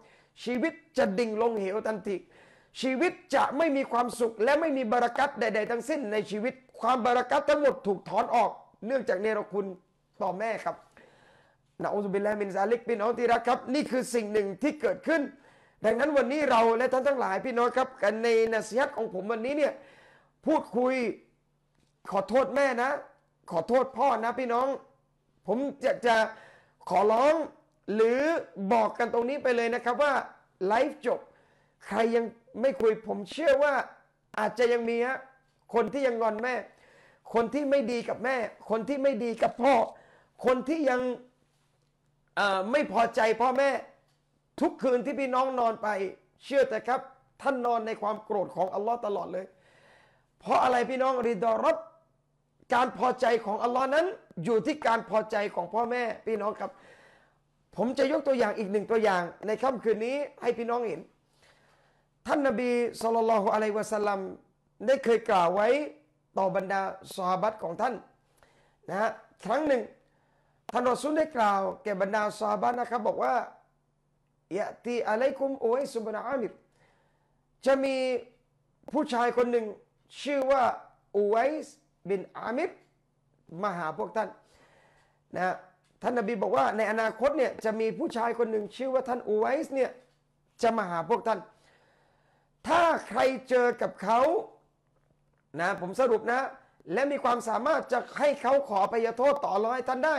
ชีวิตจะดิ่งลงเหวทันที ชีวิตจะไม่มีความสุขและไม่มีบารักัตใด ๆ ทั้งสิ้นในชีวิต ความบารักัตทั้งหมดถูกถอนออก เนื่องจากเนรคุณต่อแม่ครับนะอุบิลลามินซาลิกพี่น้องที่รักครับ นี่คือสิ่งหนึ่งที่เกิดขึ้น ดังนั้นวันนี้เราและท่านทั้งหลายพี่น้องครับ กันในนัสยัตของผมวันนี้เนี่ยพูดคุยขอโทษแม่นะ ขอโทษพ่อนะพี่น้อง ผมอยากจะขอร้องหรือบอกกันตรงนี้ไปเลยนะครับว่าไลฟ์จบ ใครยัง ไม่คุยผมเชื่อว่าอาจจะยังมีฮะคนที่ยังงอนแม่ คนที่ไม่ดีกับแม่ คนที่ไม่ดีกับพ่อ คนที่ยังไม่พอใจพ่อแม่ ทุกคืนที่พี่น้องนอนไป เชื่อแต่ครับ ท่านนอนในความโกรธของอัลลอฮ์ตลอดเลย เพราะอะไรพี่น้องริดอรับการพอใจของอัลลอฮ์นั้น อยู่ที่การพอใจของพ่อแม่ พี่น้องครับ ผมจะยกตัวอย่างอีกหนึ่งตัวอย่างในค่ำคืนนี้ให้พี่น้องเห็น ท่านนบีสุลต่านละอะลัยวะสัลลัมได้เคยกล่าวไว้ต่อบรรดาสหบัตของท่านนะฮะครั้งหนึ่งท่านรอซุลได้กล่าวแก่บรรดาสหบัตนะครับบอกว่ายะตีอะลัยคุมอุไยสุบนาอามิรจะมีผู้ชายคนหนึ่งชื่อว่าอุไวส์บินอามิรมาหาพวกท่านนะท่านนบีบอกว่าในอนาคตเนี่ยจะมีผู้ชายคนหนึ่งชื่อว่าท่านอุไวส์เนี่ยจะมาหาพวกท่าน ถ้าใครเจอกับเขานะผมสรุปนะ และมีความสามารถจะให้เขาขอไปยโทษต่อร้อยท่านได้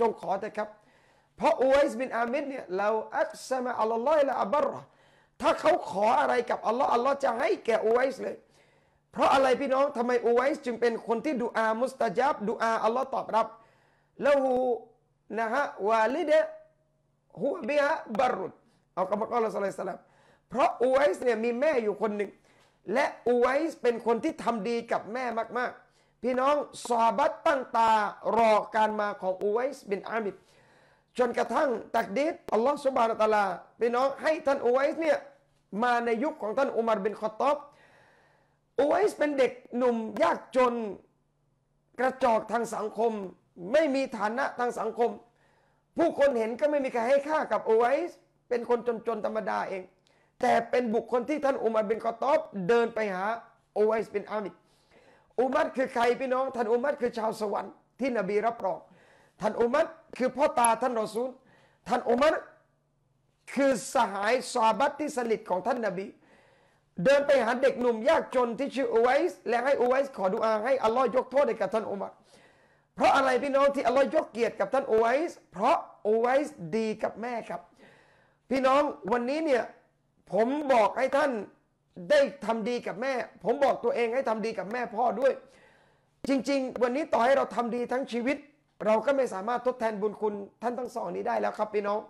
จงขอเถอะครับ เพราะอุไวส์บินอามิดเนี่ยเราอักษมาอัลลอฮ์ละอับรถ้าเขาขออะไรกับอัลลอฮ์อัลลอฮ์จะให้แก่อุไวส์เลย เพราะอะไรพี่น้องทำไมอุไวส์จึงเป็นคนที่ดูอามุสตาจับดูอาอัลลอฮ์ตอบรับแล้วหูนะฮะวาลิดะฮุบิฮะบารุดเอาคำบอกอัลลอฮ์สัลลัลลอฮุซัลลัม เพราะอุไวส์เนี่ยมีแม่อยู่คนหนึ่ง และอุไวส์เป็นคนที่ทำดีกับแม่มากๆ พี่น้องซาบัตตั้งตารอการมาของอุไวส์บินอามิดจนกระทั่งตักดีดอัลลอฮฺสุบานตะลาพี่น้องให้ท่านอุไวส์เนี่ยมาในยุคของท่านอุมารบินขอตอบอุไวส์เป็นเด็กหนุ่มยากจนกระจอกทางสังคม ไม่มีฐานะทางสังคม ผู้คนเห็นก็ไม่มีใครให้ค่ากับอุไวส์เป็นคนจนๆธรรมดาเอง แต่เป็นบุคคลที่ท่านอุมัรบินกอตอบเดินไปหาอุไวส์บินอามิดอุมัรคือใครพี่น้อง ท่านอุมัรคือชาวสวรรค์ที่นบีรับรอง ท่านอุมัรคือพ่อตาท่านรอซูล ท่านอุมัรคือสหายซาบัตที่สนิทของท่านนบี เดินไปหาเด็กหนุ่มยากจนที่ชื่ออุไวส์และให้อุไวส์ขอดุอาให้อัลลอฮ์ยกโทษให้กับท่านอุมัรเพราะอะไรพี่น้องที่อัลลอฮ์ยกเกียรติกับท่านอุไวส์เพราะอุไวส์ดีกับแม่ครับ พี่น้องวันนี้เนี่ย ผมบอกให้ท่านได้ทำดีกับแม่ ผมบอกตัวเองให้ทำดีกับแม่พ่อด้วย จริง ๆ วันนี้ต่อให้เราทำดีทั้งชีวิต เราก็ไม่สามารถทดแทนบุญคุณท่านทั้งสองนี้ได้แล้วครับพี่น้อง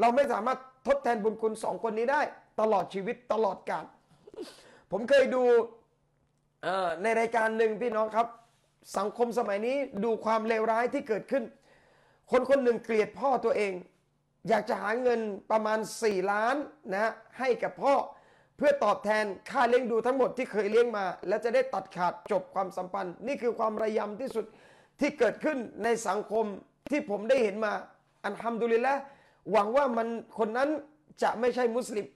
เราไม่สามารถทดแทนบุญคุณสองคนนี้ได้ ตลอดชีวิตตลอดกาลผมเคยดูในรายการหนึ่งพี่น้องครับ สังคมสมัยนี้ดูความเลวร้ายที่เกิดขึ้น คนคนหนึ่งเกลียดพ่อตัวเอง อยากจะหาเงินประมาณ 4 ล้านนะให้กับพ่อ เพื่อตอบแทนค่าเลี้ยงดูทั้งหมดที่เคยเลี้ยงมา และจะได้ตัดขาดจบความสัมพันธ์ นี่คือความระยำที่สุดที่เกิดขึ้นในสังคมที่ผมได้เห็นมา อันทำดุลิละหวังว่ามันคนนั้นจะไม่ใช่มุสลิม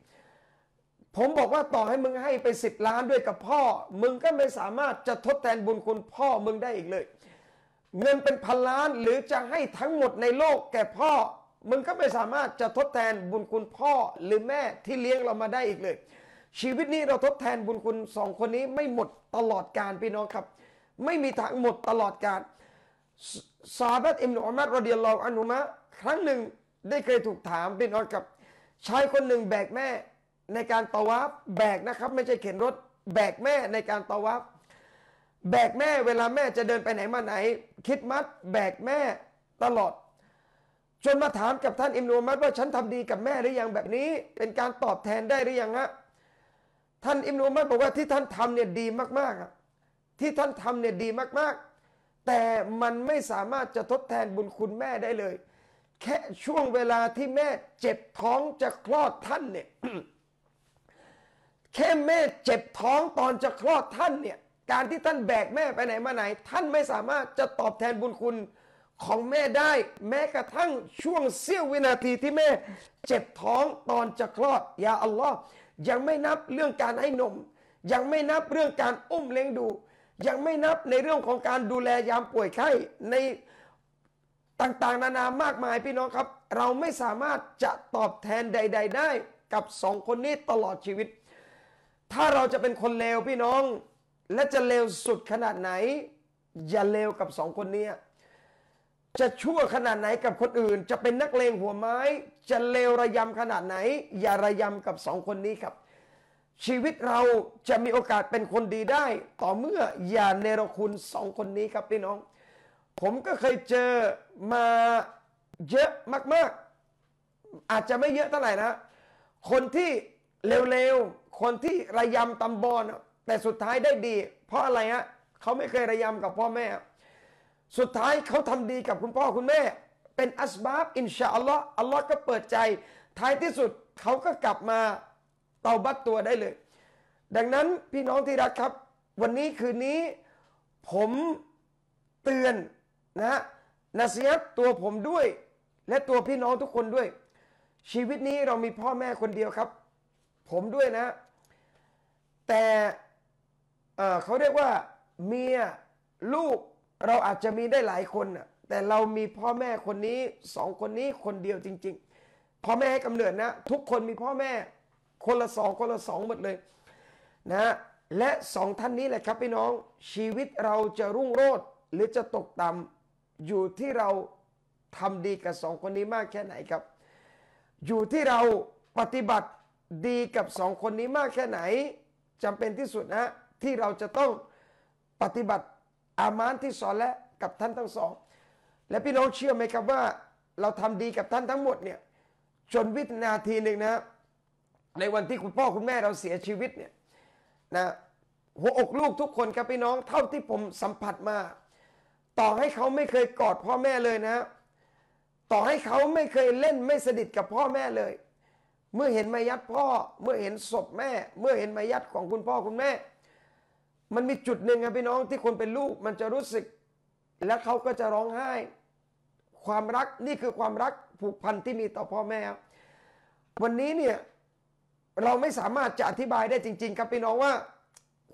ผมบอกว่าต่อให้มึงให้ไปสิบล้านด้วยกับพ่อ มึงก็ไม่สามารถจะทดแทนบุญคุณพ่อมึงได้อีกเลย เงินเป็นพันล้านหรือจะให้ทั้งหมดในโลกแก่พ่อ มึงก็ไม่สามารถจะทดแทนบุญคุณพ่อหรือแม่ที่เลี้ยงเรามาได้อีกเลย ชีวิตนี้เราทดแทนบุญคุณสองคนนี้ไม่หมดตลอดการพี่น้องครับ ไม่มีทางหมดตลอดการซาบัตอิมนุอัมัดรดิยัลลอฮุอันุมะครั้งหนึ่งได้เคยถูกถามพี่น้องกับชายคนหนึ่งแบกแม่ในการตวาฟแบกนะครับ ไม่ใช่เข็นรถ แบกแม่ในการตวาฟแบกแม่เวลาแม่จะเดินไปไหนมาไหน คิดมัด แบกแม่ตลอด จนมาถามกับท่านอิมนุมัดว่าฉันทำดีกับแม่หรือยังแบบนี้ เป็นการตอบแทนได้หรือยังฮะท่านอิมนุมัดบอกว่าที่ท่านทำเนี่ยดีมากๆที่ท่านทำเนี่ยดีมากๆ แต่มันไม่สามารถจะทดแทนบุญคุณแม่ได้เลย แค่ช่วงเวลาที่แม่เจ็บท้องจะคลอดท่านเนี่ยแค่แม่เจ็บท้องตอนจะคลอดท่านเนี่ยการที่ท่านแบกแม่ไปไหนมาไหน ท่านไม่สามารถจะตอบแทนบุญคุณ ของแม่ได้แม้กระทั่งช่วงเสี้ยววินาทีที่แม่ เจ็บท้องตอนจะคลอดยาอัลลอฮ์ยังไม่นับเรื่องการให้นม ยังไม่นับเรื่องการอุ้มเลี้ยงดู ยังไม่นับในเรื่องของการดูแลยามป่วยไข้ในต่างๆ นานามากมายพี่น้องครับ เราไม่สามารถจะตอบแทนใด ๆ ได้กับสองคนนี้ตลอดชีวิต ถ้าเราจะเป็นคนเลวพี่น้อง และจะเลวสุดขนาดไหน อย่าเลวกับสองคนนี้ จะชั่วขนาดไหนกับคนอื่น จะเป็นนักเลงหัวไม้ จะเลวระยำขนาดไหน อย่าระยำกับสองคนนี้ครับ ชีวิตเราจะมีโอกาสเป็นคนดีได้ ต่อเมื่ออย่าเนรคุณสองคนนี้ครับพี่น้อง ผมก็เคยเจอมาเยอะมาก ๆ อาจจะไม่เยอะเท่าไหร่นะ คนที่เร็วๆ คนที่ระยำตำบอลแต่สุดท้ายได้ดี เพราะอะไรฮะเขาไม่เคยระยำกับพ่อแม่ สุดท้ายเขาทำดีกับคุณพ่อคุณแม่ เป็นอัสบาบอินชาอัลลอฮ์อัลลอฮ์ก็เปิดใจ ท้ายที่สุดเขาก็กลับมาเตาบัตตัวได้เลย ดังนั้นพี่น้องที่รักครับ วันนี้คืนนี้ผมเตือนนะนะเสียตัวผมด้วย และตัวพี่น้องทุกคนด้วย ชีวิตนี้เรามีพ่อแม่คนเดียวครับ ผมด้วยนะ แต่เขาเรียกว่าเมียลูก เราอาจจะมีได้หลายคนนะแต่เรามีพ่อแม่คนนี้สองคนนี้คนเดียวจริง ๆ พ่อแม่ให้กำเนิดนะ ทุกคนมีพ่อแม่คนละสองคนละสองหมดเลยนะและสองท่านนี้แหละครับพี่น้องชีวิตเราจะรุ่งโรจน์หรือจะตกต่ำอยู่ที่เราทำดีกับสองคนนี้มากแค่ไหนครับ อยู่ที่เราปฏิบัติดีกับสองคนนี้มากแค่ไหนจำเป็นที่สุดนะที่เราจะต้องปฏิบัติ อามานที่สอนและกับท่านทั้งสอง และพี่น้องเชื่อไหมครับว่า เราทำดีกับท่านทั้งหมดเนี่ยจนวินาทีหนึ่งนะ ในวันที่คุณพ่อคุณแม่เราเสียชีวิตเนี่ยนะหัวอกลูกทุกคนครับพี่น้องเท่าที่ผมสัมผัสมา ต่อให้เขาไม่เคยกอดพ่อแม่เลยนะ ต่อให้เขาไม่เคยเล่นไม่สนิทกับพ่อแม่เลย เมื่อเห็นมายัดพ่อ เมื่อเห็นศพแม่ เมื่อเห็นมายัดของคุณพ่อคุณแม่ มันมีจุดหนึ่งครับพี่น้องที่คนเป็นลูกมันจะรู้สึก และเขาก็จะร้องไห้ ความรักนี่คือความรักผูกพันที่มีต่อพ่อแม่ วันนี้เนี่ยเราไม่สามารถจะอธิบายได้จริง ๆ ครับพี่น้องว่า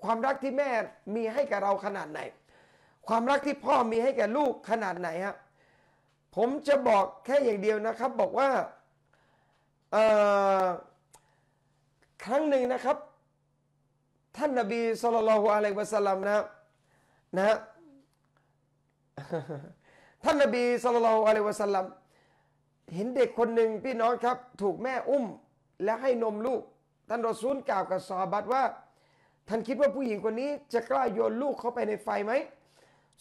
ความรักที่แม่มีให้กับเราขนาดไหน ความรักที่พ่อมีให้แก่ลูกขนาดไหนฮะผมจะบอกแค่อย่างเดียวนะครับบอกว่าครั้งหนึ่งนะครับานนบีสุลต่านละฮ์อะลัยวะสัลลัมนะนะท่านนบีสุลต่านละฮ์อะลัยวะสัลลัมเห็นเด็กคนหนึ่งพี่น้องครับ ถูกแม่อุ้มและให้นมลูก ท่านรอซูลกล่าวกับซอบัตว่า ท่านคิดว่าผู้หญิงคนนี้จะกล้าโยนลูกเข้าไปในไฟไหม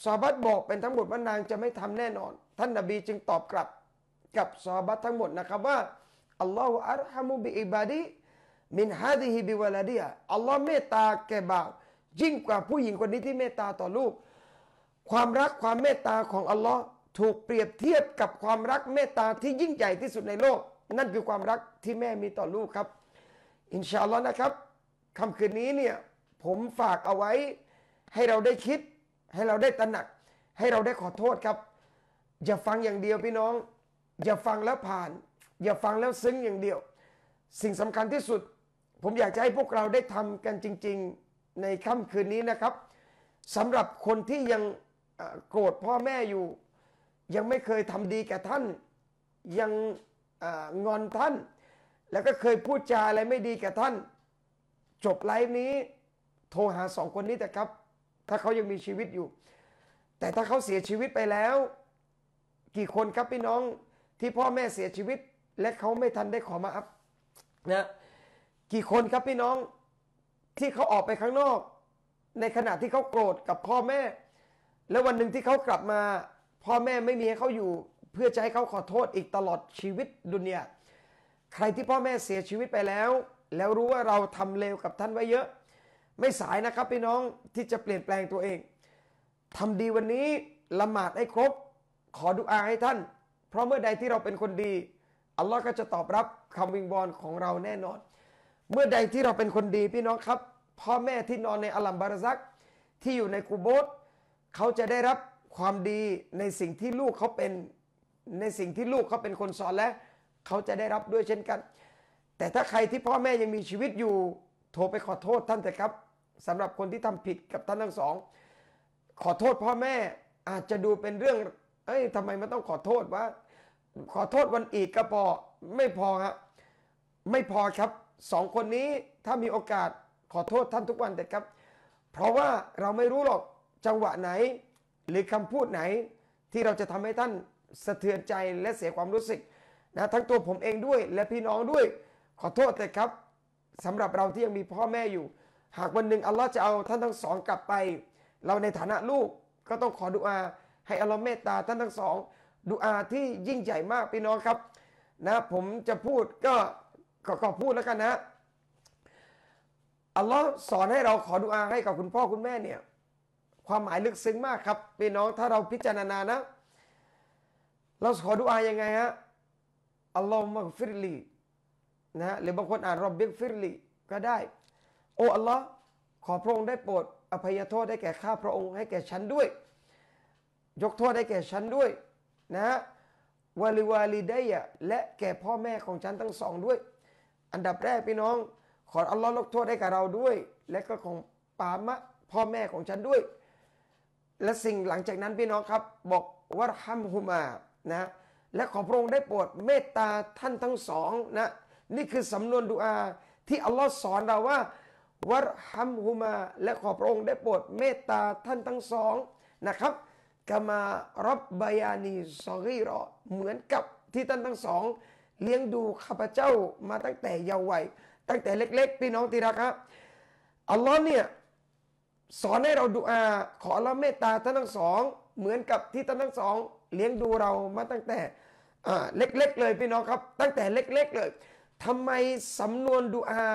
ซอบัตบอกเป็นทั้งหมดว่านางจะไม่ทำแน่นอน ท่านนบีจึงตอบกลับกับซอบัตทั้งหมดนะครับว่าอัลลอฮฺอัลฮัมุบิอิบาดี มินฮาดิฮิบิวลาดียอัลลอฮ์เมตตาแก่บ่าวยิ่งกว่าผู้หญิงคนนี้ที่เมตตาต่อลูก ความรักความเมตตาของอัลลอฮ์ถูกเปรียบเทียบกับความรักเมตตาที่ยิ่งใหญ่ที่สุดในโลก นั่นคือความรักที่แม่มีต่อลูกครับ อินชาอัลลอฮ์นะครับคำคืนนี้เนี่ยผมฝากเอาไว้ให้เราได้คิด ให้เราได้ตระหนัก ให้เราได้ขอโทษครับ อย่าฟังอย่างเดียวพี่น้อง อย่าฟังแล้วผ่าน อย่าฟังแล้วซึ้งอย่างเดียว สิ่งสำคัญที่สุด ผมอยากจะให้พวกเราได้ทำกันจริง ๆในค่ำคืนนี้นะครับสำหรับคนที่ยังโกรธพ่อแม่อยู่ ยังไม่เคยทำดีแก่ท่าน ยังงอนท่าน แล้วก็เคยพูดจาอะไรไม่ดีแก่ท่าน จบไลฟ์นี้โทรหาสองคนนี้แต่ครับ ถ้าเขายังมีชีวิตอยู่ แต่ถ้าเขาเสียชีวิตไปแล้ว กี่คนครับพี่น้องที่พ่อแม่เสียชีวิต และเขาไม่ทันได้ขอมาอัพนะ กี่คนครับพี่น้องที่เขาออกไปข้างนอก ในขณะที่เขาโกรธกับพ่อแม่ แล้ววันหนึ่งที่เขากลับมา พ่อแม่ไม่มีให้เขาอยู่ เพื่อจะให้เขาขอโทษอีกตลอดชีวิตดุนยาใครที่พ่อแม่เสียชีวิตไปแล้ว แล้วรู้ว่าเราทำเลวกับท่านไว้เยอะ ไม่สายนะครับพี่น้องที่จะเปลี่ยนแปลงตัวเองทำดีวันนี้ละหมาดให้ครบ ขอดุอาให้ท่าน เพราะเมื่อใดที่เราเป็นคนดีอัลลอฮ์ก็จะตอบรับคำวิงวอนของเราแน่นอน เมื่อใดที่เราเป็นคนดีพี่น้องครับ พ่อแม่ที่นอนในอัลัมบารซัก ที่อยู่ในกูโบสเขาจะได้รับความดีในสิ่งที่ลูกเขาเป็นในสิ่งที่ลูกเขาเป็นคนสอนและเขาจะได้รับด้วยเช่นกัน แต่ถ้าใครที่พ่อแม่ยังมีชีวิตอยู่โทรไปขอโทษท่านเถอะครับสำหรับคนที่ทำผิดกับท่านทั้งสอง ขอโทษพ่อแม่อาจจะดูเป็นเรื่อง เอ้ยทำไมมันต้องขอโทษวะขอโทษวันอีกก็พอไม่พอฮะไม่พอครับ สองคนนี้ถ้ามีโอกาสขอโทษท่านทุกวันแต่ครับ เพราะว่าเราไม่รู้หรอกจังหวะไหน หรือคำพูดไหนที่เราจะทำให้ท่านสะเทือนใจและเสียความรู้สึกนะทั้งตัวผมเองด้วยและพี่น้องด้วย ขอโทษแต่ครับสำหรับเราที่ยังมีพ่อแม่อยู่ หากวันหนึ่งอัลลอฮ์จะเอาท่านทั้งสองกลับไป เราในฐานะลูกก็ต้องขอดุอาให้อัลลอฮ์เมตตาท่านทั้งสองดุอาที่ยิ่งใหญ่มากพี่น้องครับนะผมจะพูดก็ ก็พูดแล้วกันนะอัลลอฮ์สอนให้เราขอดุอาให้กับคุณพ่อคุณแม่เนี่ย ความหมายลึกซึ้งมากครับพี่น้องถ้าเราพิจารณานะ เราขอดุอายังไงฮะอัลลอฮ์มักฟิรลีนะฮะหรือบางคนอ่านรอบบิกฟิรลีก็ได้ โอ้อัลลอฮ์ขอพระองค์ได้โปรดอภัยโทษได้แก่ข้าพระองค์ให้แก่ฉันด้วย ยกโทษได้แก่ฉันด้วยนะวาลิวาลีได้ยะและแก่พ่อแม่ของฉันทั้งสองด้วย อันดับแรกพี่น้อง ขออัลลอฮ์ลกโทษให้กับเราด้วย และก็ของปามะพ่อแม่ของฉันด้วย และสิ่งหลังจากนั้นพี่น้องครับ บอกวะฮัมฮุมานะและขอพระองค์ได้โปรดเมตตาท่านทั้งสองนะนี่คือสำนวนดุอาที่อัลลอฮ์สอนเราว่าวะฮัมฮุมา และขอพระองค์ได้โปรดเมตตาท่านทั้งสองนะครับกามารับบายานีซอรีรอเหมือนกับที่ท่านทั้งสอง เลี้ยงดูข้าพเจ้ามาตั้งแต่เยาว์วัยตั้งแต่เล็ก ๆ พี่น้องที่รักครับอัลลอฮ์เนี่ยสอนให้เราดูอาขออัลลอฮ์เมตตาท่านทั้งสอง เหมือนกับที่ท่านทั้งสอง เลี้ยงดูเรามาตั้งแต่เล็กๆเลยพี่น้องครับ ตั้งแต่เล็ก ๆ เลยทำไมสำนวนดูอา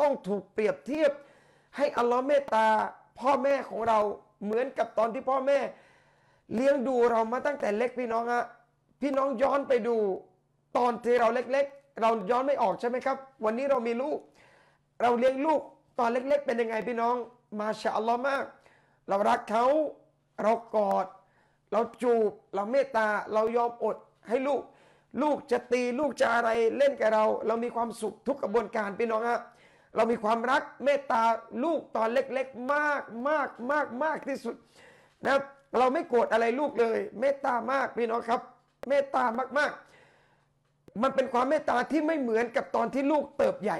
ต้องถูกเปรียบเทียบ ให้อัลลอฮ์เมตตาพ่อแม่ของเราเหมือนกับตอนที่พ่อแม่ เลี้ยงดูเรามาตั้งแต่เล็กพี่น้องฮะพี่น้องย้อนไปดู ตอนที่เราเล็ก ๆ เราย้อนไม่ออกใช่ไหมครับ วันนี้เรามีลูก เราเลี้ยงลูกตอนเล็ก ๆ เป็นยังไงพี่น้อง มาชาอัลลอฮ์มาก เรารักเขาเรากอด เราจูบ เราเมตตา เรายอมอดให้ลูก ลูกจะตีลูกจะอะไรเล่นกับเรา เรามีความสุขทุกกระบวนการพี่น้องฮะเรามีความรักเมตตาลูกตอนเล็กๆ มากมากมากมากที่สุดนะเราไม่โกรธอะไรลูกเลย เมตตามากพี่น้องครับ เมตตามากๆ มันเป็นความเมตตาที่ไม่เหมือนกับตอนที่ลูกเติบใหญ่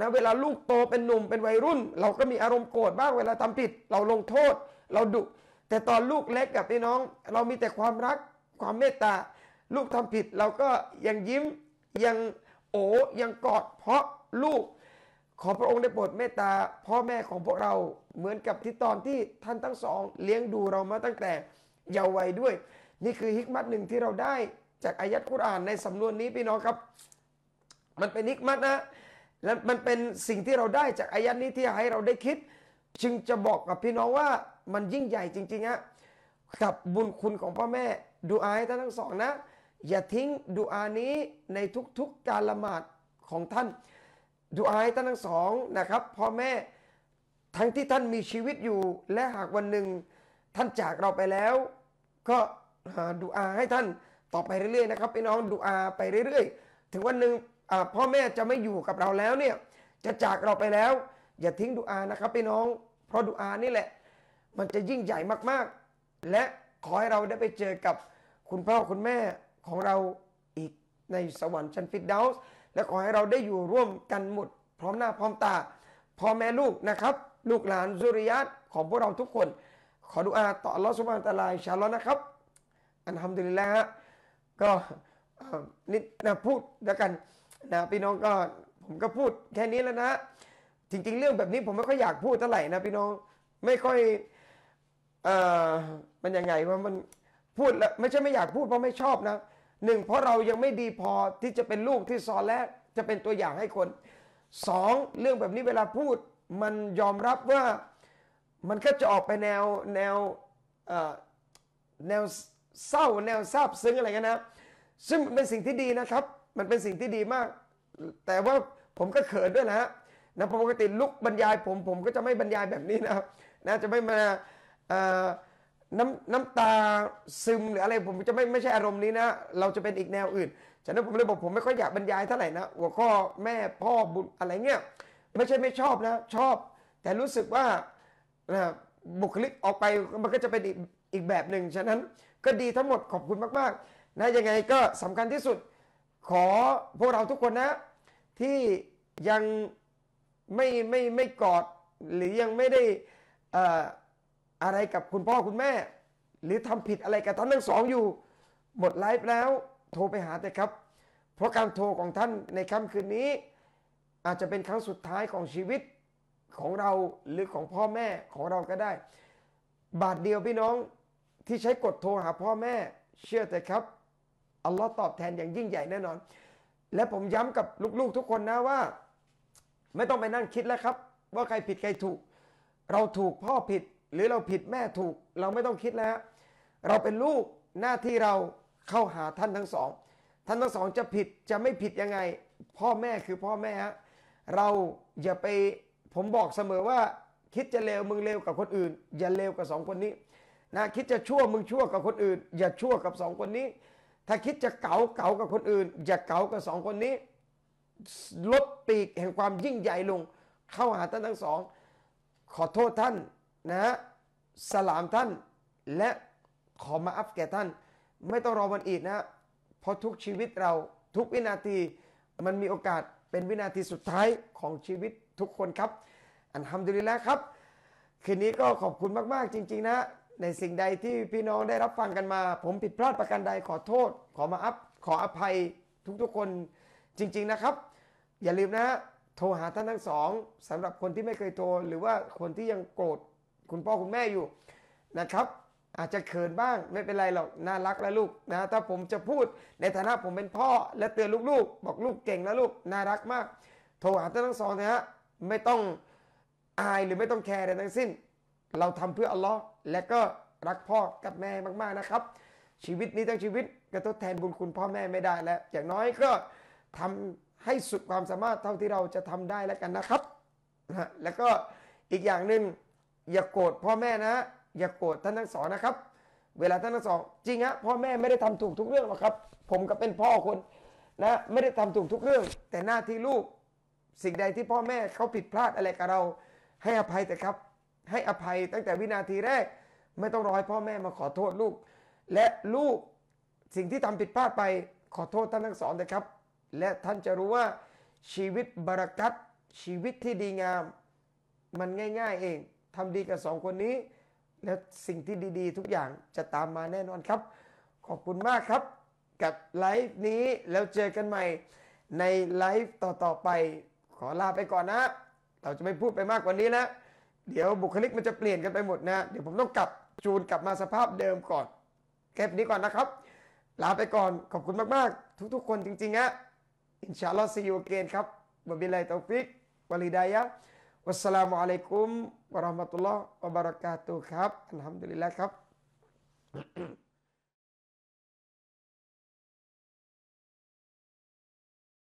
นะเวลาลูกโตเป็นหนุ่มเป็นวัยรุ่น เราก็มีอารมณ์โกรธบ้างเวลาทำผิด เราลงโทษ เราดุแต่ตอนลูกเล็กกับพี่น้อง เรามีแต่ความรักความเมตตา ลูกทำผิดเราก็ยังยิ้มยังโอยังกอดเพราะลูก ขอพระองค์ได้โปรดเมตตาพ่อแม่ของพวกเราเหมือนกับที่ตอนที่ท่านทั้งสอง เลี้ยงดูเรามาตั้งแต่เยาว์วัยด้วย นี่คือฮิกมัตหนึ่งที่เราได้ จากอายัดกุรอานในสำนวนนี้พี่น้องครับ มันเป็นฮิกมัตนะและมันเป็นสิ่งที่เราได้จากอายัดนี้ที่ให้เราได้คิด จึงจะบอกกับพี่น้องว่ามันยิ่งใหญ่จริงๆฮะกับบุญคุณของพ่อแม่ดูอาให้ท่านทั้งสองนะ อย่าทิ้งดูอานี้ในทุกๆการละหมาดของท่านดูอาให้ท่านทั้งสองนะครับพ่อแม่ทั้งที่ท่านมีชีวิตอยู่ และหากวันหนึ่งท่านจากเราไปแล้ว ก็ดูอาให้ท่าน ต่อไปเรื่อยๆนะครับพี่น้องดูอาไปเรื่อยๆ ถึงวันหนึ่งพ่อแม่จะไม่อยู่กับเราแล้วเนี่ยจะจากเราไปแล้ว อย่าทิ้งดูอานะครับพี่น้อง เพราะดูอานี่แหละ มันจะยิ่งใหญ่มากๆ และขอให้เราได้ไปเจอกับคุณพ่อคุณแม่ของเราอีกในสวรรค์ชั้นฟิดเดลส์และขอให้เราได้อยู่ร่วมกันหมด พร้อมหน้าพร้อมตาพ่อแม่ลูกนะครับ ลูกหลานสุริยัตของพวกเราทุกคน ขอดุอาต่อลอสุบานตะลายชาลอนะครับ อันทำดีแล้ว ก็นิดนะพูดแล้วกันนะพี่น้องก็ผมก็พูดแค่นี้แล้วนะ จริง ๆ เรื่องแบบนี้ผมไม่ค่อยอยากพูดเท่าไหร่นะพี่น้องไม่ค่อยเอ่อมันยังไงว่ามันพูดแล้วไม่ใช่ไม่อยากพูดเพราะไม่ชอบนะหนึ่งเพราะเรายังไม่ดีพอที่จะเป็นลูกที่ซอนแรกจะเป็นตัวอย่างให้คนสองเรื่องแบบนี้เวลาพูดมันยอมรับว่ามันก็จะออกไปแนวแนวแนว เศร้าแนวซาบซึ้งอะไรกันนะซึ่งเป็นสิ่งที่ดีนะครับ มันเป็นสิ่งที่ดีมาก แต่ว่าผมก็เขินด้วยนะฮะนะปกติลุกบรรยายผมผมก็จะไม่บรรยายแบบนี้นะนะจะไม่มาน้ำน้ำตาซึมหรืออะไรผมจะไม่ไม่ใช่อารมณ์นี้นะ เราจะเป็นอีกแนวอื่นฉะนั้นผมเลยบอกผมไม่ค่อยอยากบรรยายเท่าไหร่นะหัวข้อแม่พ่อบุญอะไรเงี้ยไม่ใช่ไม่ชอบนะชอบ แต่รู้สึกว่าบุคลิกออกไปมันก็จะเป็นอีกอีกแบบหนึ่งฉะนั้น ก็ดีทั้งหมดขอบคุณมากๆนะยังไงก็สำคัญที่สุดขอพวกเราทุกคนนะที่ยังไม่ไม่ไม่กอดหรือยังไม่ได้อะไรกับคุณพ่อคุณแม่ หรือทำผิดอะไรกับท่านทั้งสองอยู่ หมดไลฟ์แล้วโทรไปหาแต่ครับ เพราะการโทรของท่านในค่ำคืนนี้ อาจจะเป็นครั้งสุดท้ายของชีวิตของเราหรือของพ่อแม่ของเราก็ได้ บาทเดียวพี่น้อง ที่ใช้กดโทรหาพ่อแม่เชื่อแต่ครับอัลลอฮ์ตอบแทนอย่างยิ่งใหญ่แน่นอน และผมย้ำกับลูกๆทุกคนนะว่า ไม่ต้องไปนั่งคิดแล้วครับ ว่าใครผิดใครถูก เราถูกพ่อผิดหรือเราผิดแม่ถูก เราไม่ต้องคิดแล้ว เราเป็นลูกหน้าที่เราเข้าหาท่านทั้งสอง ท่านทั้งสองจะผิดจะไม่ผิดยังไง พ่อแม่คือพ่อแม่ฮะเราอย่าไปผมบอกเสมอว่าคิดจะเลวมึงเลวกับคนอื่น อย่าเลวกับสองคนนี้ นะคิดจะชั่วมึงชั่วกับคนอื่น อย่าชั่วกับสองคนนี้ ถ้าคิดจะเก๋าเก๋ากับคนอื่น อย่าเก๋ากับสองคนนี้ ลดปีกแห่งความยิ่งใหญ่ลง เข้าหาท่านทั้งสอง ขอโทษท่านนะสลามท่าน และขอมาอัฟแก่ท่าน ไม่ต้องรอวันอีกนะเพราะทุกชีวิตเราทุกวินาทีมันมีโอกาสเป็นวินาทีสุดท้ายของชีวิตทุกคนครับ อันทำดุลิแล้วครับ คืนนี้ก็ขอบคุณมาก ๆ จริง ๆ นะ ในสิ่งใดที่พี่น้องได้รับฟังกันมา ผมผิดพลาดประการใดขอโทษ ขอมาอัพขออภัยทุกๆคนจริง ๆนะครับ อย่าลืมนะโทรหาท่านทั้งสองสำหรับคนที่ไม่เคยโทรหรือว่าคนที่ยังโกรธคุณพ่อคุณแม่อยู่นะครับ อาจจะเขินบ้างไม่เป็นไรหรอกน่ารักแล้วลูกนะถ้าผมจะพูดในฐานะผมเป็นพ่อ และเตือนลูกๆ บอกลูกเก่งแล้วลูกน่ารักมาก โทรหาท่านทั้งสองนะฮะไม่ต้องอายหรือไม่ต้องแคร์ใดทั้งสิ้น เราทำเพื่ออัลลอฮ์ และก็รักพ่อกับแม่มากๆนะครับ ชีวิตนี้ทั้งชีวิตก็ทดแทนบุญคุณพ่อแม่ไม่ได้แล้ว อย่างน้อยก็ทำให้สุดความสามารถเท่าที่เราจะทำได้แล้วกันนะครับนะแล้วก็อีกอย่างหนึ่งอย่าโกรธพ่อแม่นะ อย่าโกรธท่านทั้งสองนะครับ เวลาท่านทั้งสอง จริงฮะพ่อแม่ไม่ได้ทำถูกทุกเรื่องหรอกครับ ผมก็เป็นพ่อคนนะไม่ได้ทำถูกทุกเรื่อง แต่หน้าที่ลูกสิ่งใดที่พ่อแม่เขาผิดพลาดอะไรกับเรา ให้อภัยแต่ครับ ให้อภัยตั้งแต่วินาทีแรก ไม่ต้องรอให้พ่อแม่มาขอโทษลูก และลูกสิ่งที่ทำผิดพลาดไปขอโทษท่านทั้งสองนะครับ และท่านจะรู้ว่าชีวิตบารักัตชีวิตที่ดีงาม มันง่าย ๆ เองทำดีกับสองคนนี้ และสิ่งที่ดีๆ ทุกอย่างจะตามมาแน่นอนครับ ขอบคุณมากครับ กับไลฟ์นี้แล้วเจอกันใหม่ในไลฟ์ต่อๆไป ขอลาไปก่อนนะ เราจะไม่พูดไปมากกว่านี้นะ เดี๋ยวบุคลิกมันจะเปลี่ยนกันไปหมดนะ เดี๋ยวผมต้องกลับ จูนกลับมาสภาพเดิมก่อนแค่นี้ก่อนนะครับ ลาไปก่อนขอบคุณมากๆ ทุกๆ คนจริงๆฮะ إن شاء الله see you again ครับ وبالله التوفيق والهداية والسلام عليكم ورحمة الله وبركاته ครับ الحمد لله ครับ